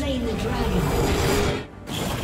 Slain the dragon.